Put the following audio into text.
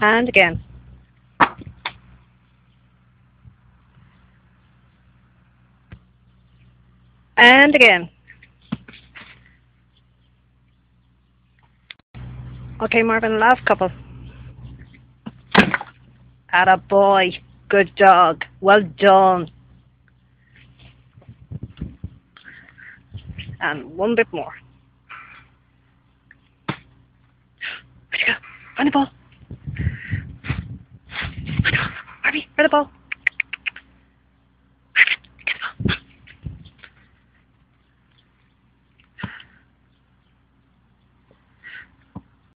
And again. And again. Okay, Marvin, last couple. At a boy. Good dog. Well done. And one bit more. Where'd you go? Find the ball. Find